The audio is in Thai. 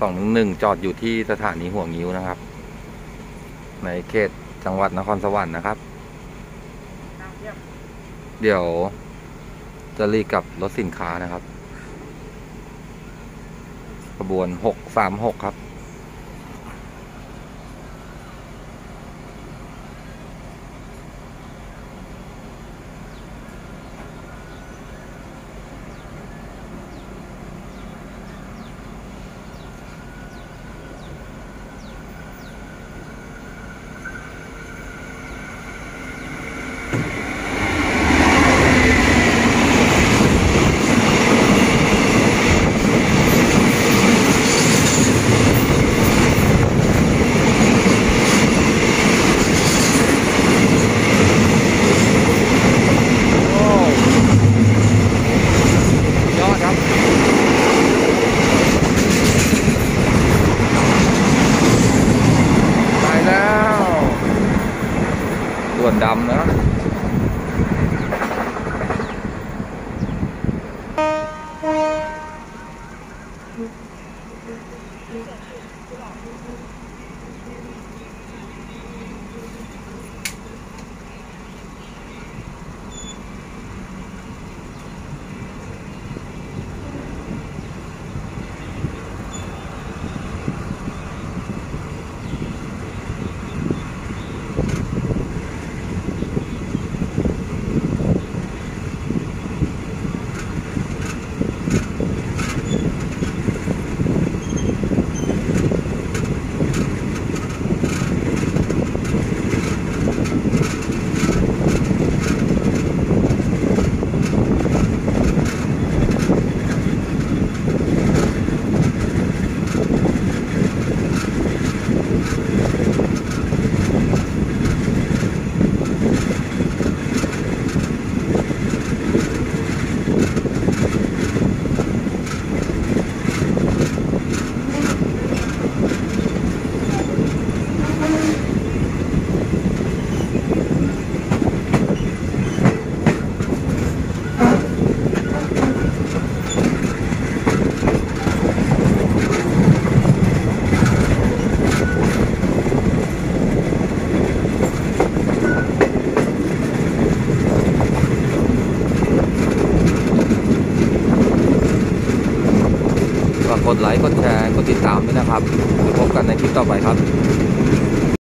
สองหนึ่งหนึ่งจอดอยู่ที่สถานีหัวงิ้วนะครับ ในเขตจังหวัดนครสวรรค์นะครับ เดี๋ยวจะรีกับรถสินค้านะครับ ขบวนหกสามหกครับ โอ้ยอดครับ ไปแล้ว ด่วนดำ กดไลค์ กดแชร์ กดติดตามด้วยนะครับ พบกันในคลิปต่อไปครับ